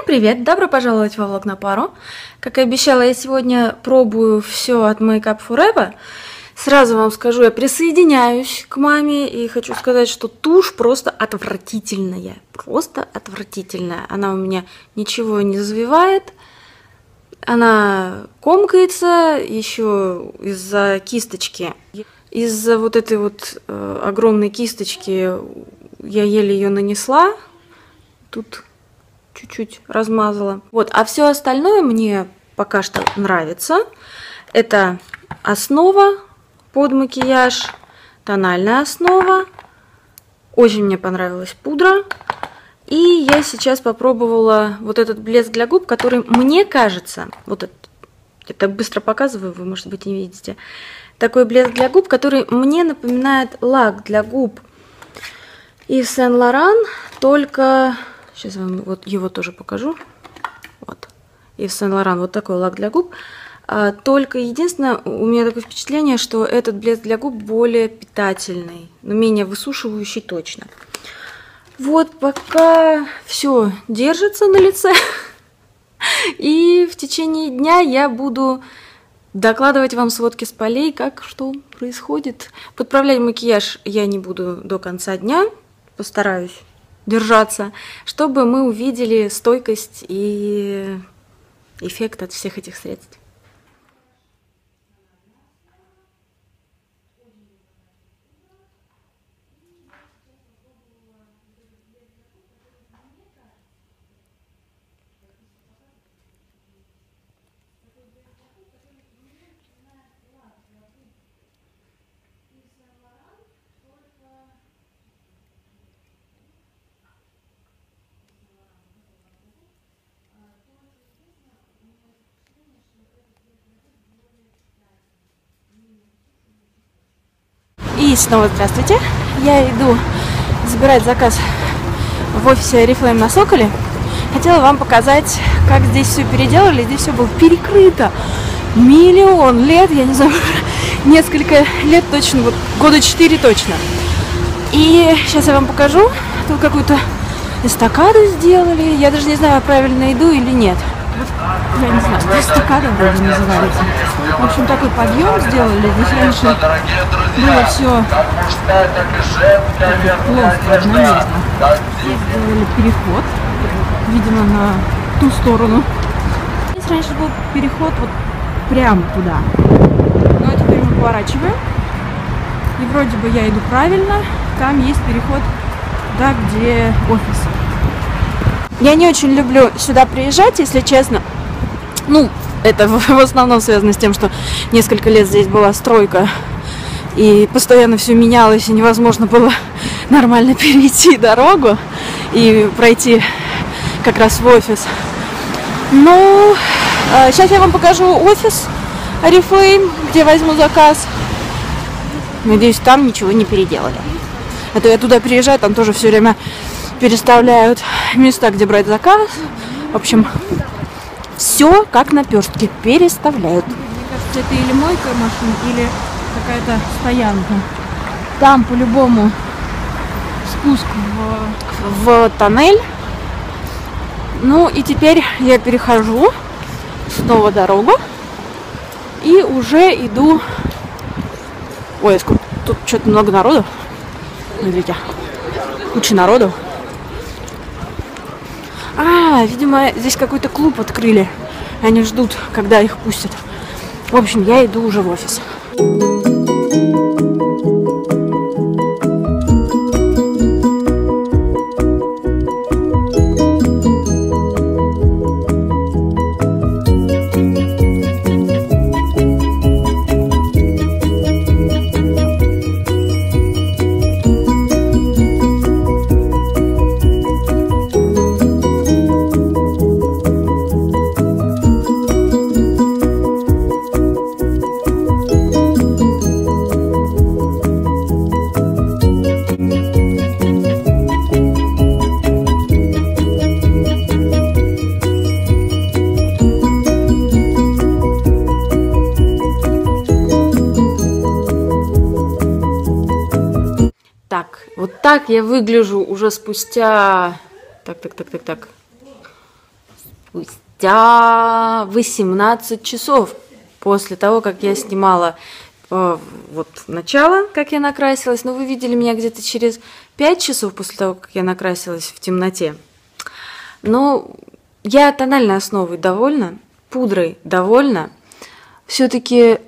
Всем привет! Добро пожаловать во влог на пару. Как и обещала, я сегодня пробую все от Makeup Forever. Сразу вам скажу, я присоединяюсь к маме и хочу сказать, что тушь просто отвратительная. Просто отвратительная. Она у меня ничего не завивает. Она комкается еще из-за кисточки. Из-за вот этой вот э, огромной кисточки я еле ее нанесла. Тут чуть-чуть размазала. Вот, а все остальное мне пока что нравится. Это основа под макияж, тональная основа. Очень мне понравилась пудра. И я сейчас попробовала вот этот блеск для губ, который мне кажется, вот это, это быстро показываю, вы, может быть, не видите, такой блеск для губ, который мне напоминает лак для губ из Сен-Лоран, только Сейчас вам вот его тоже покажу. Вот. Ив Сен-Лоран. Вот такой лак для губ. А, только единственное, у меня такое впечатление, что этот блеск для губ более питательный, но менее высушивающий точно. Вот пока все держится на лице. И в течение дня я буду докладывать вам сводки с полей, как что происходит. Подправлять макияж я не буду до конца дня. Постараюсь держаться, чтобы мы увидели стойкость и эффект от всех этих средств. И снова здравствуйте. Я иду забирать заказ в офисе Oriflame на Соколе. Хотела вам показать, как здесь все переделали. Здесь все было перекрыто. Миллион лет, я не знаю, несколько лет точно, вот года четыре точно. И сейчас я вам покажу. Тут какую-то эстакаду сделали. Я даже не знаю, правильно иду или нет я не знаю, эстакада вроде называется. В общем, такой подъем сделали. Здесь раньше было все плоско, одноместно. Сделали переход, видимо, на ту сторону. Здесь раньше был переход вот прямо туда. Но теперь мы поворачиваем. И вроде бы я иду правильно. Там есть переход туда, где офис. Я не очень люблю сюда приезжать, если честно. Ну, это в основном связано с тем, что несколько лет здесь была стройка, и постоянно все менялось, и невозможно было нормально перейти дорогу и пройти как раз в офис. Ну, сейчас я вам покажу офис Oriflame, где возьму заказ. Надеюсь, там ничего не переделали. А то я туда приезжаю, там тоже все время переставляют места, где брать заказ. В общем, все как наперстки переставляют. Мне кажется, это или мойка машин, или какая-то стоянка. Там по-любому спуск в... в тоннель. Ну и теперь я перехожу снова дорогу и уже иду. Ой, сколько тут что-то много народу. Смотрите, куча народу. А, видимо, здесь какой-то клуб открыли. Они ждут, когда их пустят. В общем, я иду уже в офис. Так я выгляжу уже спустя... Так, так, так, так, так. спустя 18 часов после того, как я снимала э, вот начало, как я накрасилась, но вы видели меня где-то через 5 часов после того, как я накрасилась в темноте. Но я тональной основой довольна, пудрой довольна. Все-таки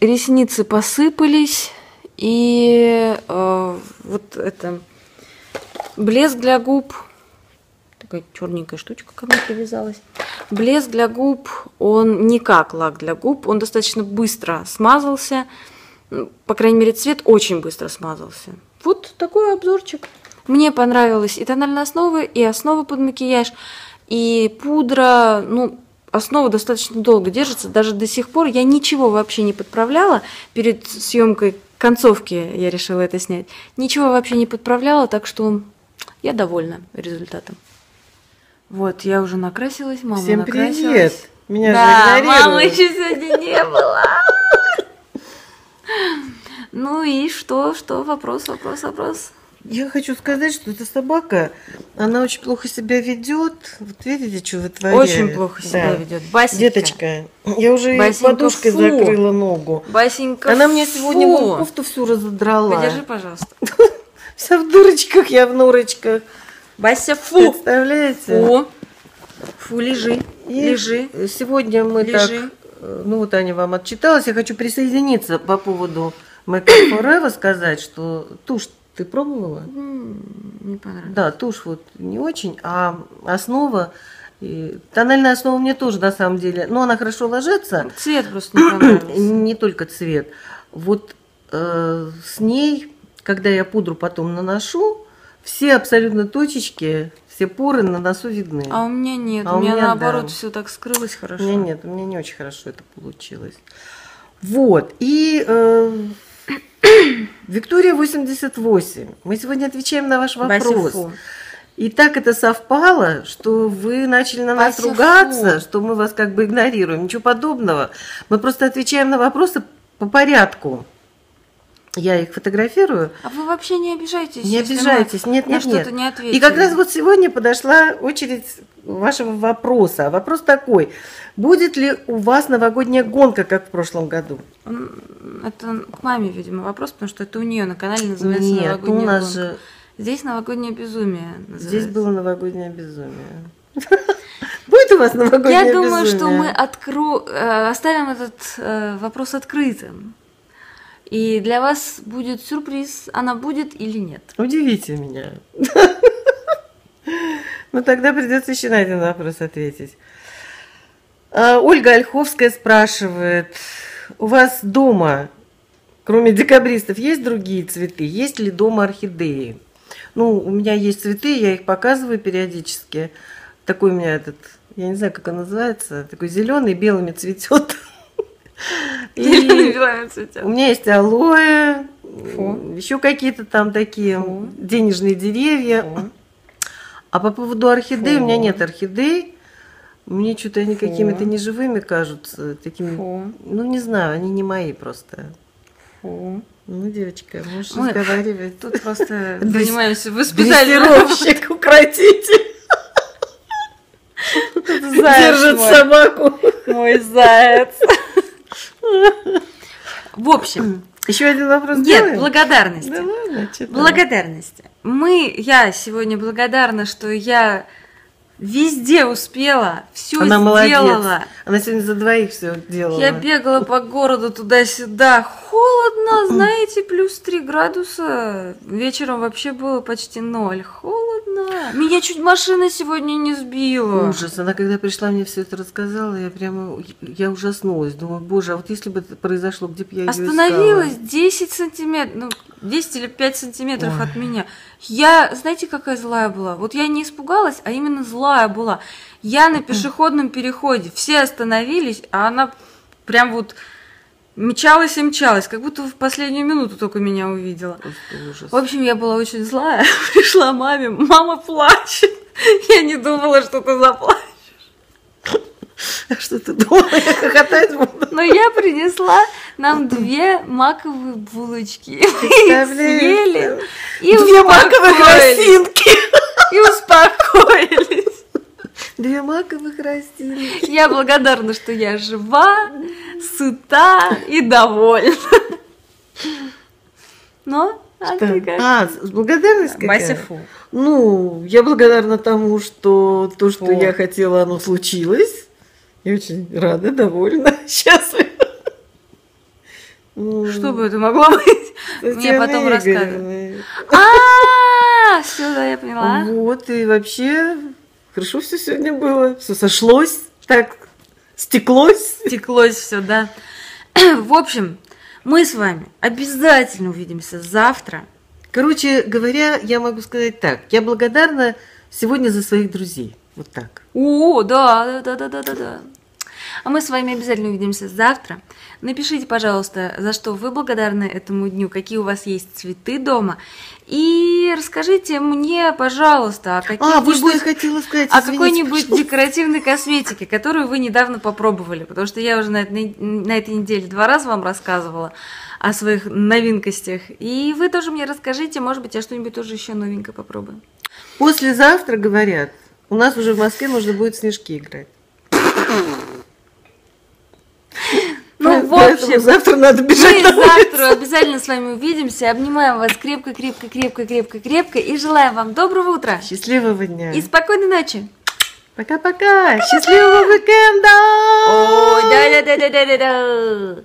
ресницы посыпались, и э, вот это блеск для губ такая черненькая штучка ко мне привязалась. Блеск для губ, он не как лак для губ, он достаточно быстро смазался. По крайней мере, цвет очень быстро смазался. Вот такой обзорчик. Мне понравилась и тональная основа, и основа под макияж, и пудра. Ну, основа достаточно долго держится. Даже до сих пор я ничего вообще не подправляла. Перед съемкой концовки я решила это снять. Ничего вообще не подправляла, так что я довольна результатом. Вот, я уже накрасилась, мама Всем накрасилась. привет! Меня да, же мамы еще сегодня не было. Ну и что, что, вопрос, вопрос, вопрос. Я хочу сказать, что эта собака, она очень плохо себя ведет. Вот видите, что вытворяет? Очень плохо себя Да. ведет. Басенька. Деточка, я уже Басенька, подушкой фу. закрыла ногу. Басенька, Она мне сегодня фу. кофту всю разодрала. Подержи, пожалуйста. Вся в дурочках, я в норочках. Бася, фу. Представляете? Фу. Фу, лежи. И Лежи. Сегодня мы Лежи. так, э, ну вот Аня вам отчиталась, я хочу присоединиться по поводу Up Forever сказать, что тушь ты пробовала? Не понравилось. Да, тушь вот не очень, а основа, и тональная основа мне тоже на самом деле, но она хорошо ложится, Цвет просто не понравился. не только цвет. Вот э, с ней, когда я пудру потом наношу, все абсолютно точечки, все поры на носу видны. А у меня нет. А у у меня меня наоборот да. все так скрылось хорошо. У меня нет, у меня не очень хорошо это получилось. Вот. И э, Виктория 88. Мы сегодня отвечаем на ваш вопрос. фу. И так это совпало, что вы начали на нас Бася, ругаться, что мы вас как бы игнорируем. Ничего подобного. Мы просто отвечаем на вопросы по порядку. Я их фотографирую. А вы вообще не обижайтесь. Не обижайтесь, нет, нет, нет. не ответили. И как раз вот сегодня подошла очередь вашего вопроса. Вопрос такой: будет ли у вас новогодняя гонка, как в прошлом году? Это к маме, видимо, вопрос, потому что это у нее на канале называется Нет, новогодняя у нас гонка. же Здесь новогоднее безумие. здесь называется. было новогоднее безумие. Будет у вас новогоднее Я думаю, безумие? что мы откро... э, оставим этот э, вопрос открытым. И для вас будет сюрприз, она будет или нет. Удивите меня. Ну тогда придется еще на один вопрос ответить. А, Ольга Ольховская спрашивает: у вас дома, кроме декабристов, есть другие цветы? Есть ли дома орхидеи? Ну, у меня есть цветы, я их показываю периодически. Такой у меня этот, я не знаю, как он называется, такой зеленый, белыми цветет. У меня есть алоэ, Фу. еще какие-то там такие Фу. денежные деревья. А по поводу орхидей, у меня нет орхидей. Мне что-то они какими-то неживыми кажутся. Такими, ну не знаю, они не мои просто. Фу. Ну, девочка, можешь Мы разговаривать. Тут просто занимаемся воспитанием. Дрессировщик, укротитель. Держит собаку. Мой заяц. В общем, Еще один вопрос нет, сделаем? благодарности. Да ладно, что там? Благодарности. Мы, я сегодня благодарна, что я везде успела, все Она молодец. сделала. Она сегодня за двоих все делала. Я бегала по городу туда-сюда. Холодно, знаете, плюс 3 градуса. Вечером вообще было почти ноль. Холодно. Меня чуть машина сегодня не сбила. Ужас. Она когда пришла, мне все это рассказала, я прямо, я ужаснулась. Думаю, боже, а вот если бы это произошло, где бы я ее Остановилась 10 сантиметров, ну, 10 или 5 сантиметров Ой. от меня. Я, знаете, какая злая была? Вот я не испугалась, а именно злая была. Я на пешеходном переходе, все остановились, а она прям вот мчалась и мчалась, как будто в последнюю минуту только меня увидела. Ужас. В общем, я была очень злая. Пришла маме, мама плачет. Я не думала, что ты заплачешь. А что ты думала, я хохотать буду? Но я принесла нам две маковые булочки. Мы их съели и Две маковые росинки. Две маковых растили. Я благодарна, что я жива, сыта и довольна. Но, а Что? ты как? А, с- благодарность какая? Мася фу. Ну, я благодарна тому, что то, что Вот. я хотела, оно случилось. Я очень рада, довольна, счастлива. М, Что бы это могло быть? Мне потом. Игоревна. А, все, да, я поняла. Вот, и вообще хорошо все сегодня было. Все сошлось, так стеклось. Стеклось все, да. В общем, мы с вами обязательно увидимся завтра. Короче говоря, я могу сказать так. Я благодарна сегодня за своих друзей. Вот так. О, да, да, да, да, да, да. А мы с вами обязательно увидимся завтра. Напишите, пожалуйста, за что вы благодарны этому дню, какие у вас есть цветы дома. И расскажите мне, пожалуйста, о А, вот что я каких-нибудь хотела сказать. о какой-нибудь декоративной косметике, которую вы недавно попробовали, потому что я уже на этой, на этой неделе два раза вам рассказывала о своих новинкостях. И вы тоже мне расскажите, может быть, я что-нибудь тоже еще новенькое попробую. Послезавтра, говорят, у нас уже в Москве можно будет снежки играть. Ну, в Поэтому общем, завтра надо бежать Мы на улицу. завтра обязательно с вами увидимся. Обнимаем вас крепко, крепко, крепко, крепко, крепко и желаем вам доброго утра Счастливого дня. и спокойной ночи. Пока-пока. Счастливого уикенда. Ой, да-да-да-да-да-да.